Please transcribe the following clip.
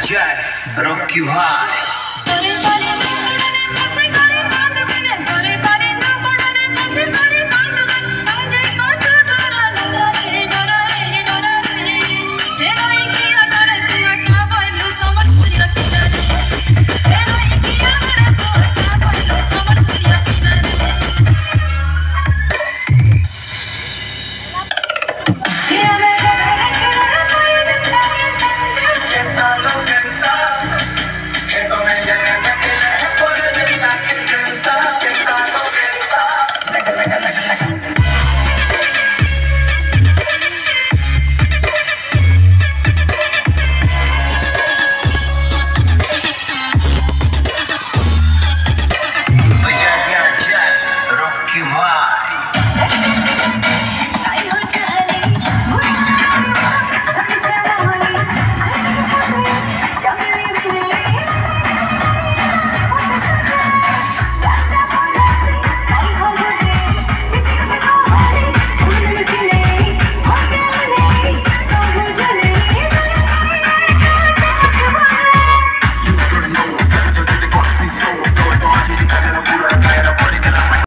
जाए रॉकी भाई।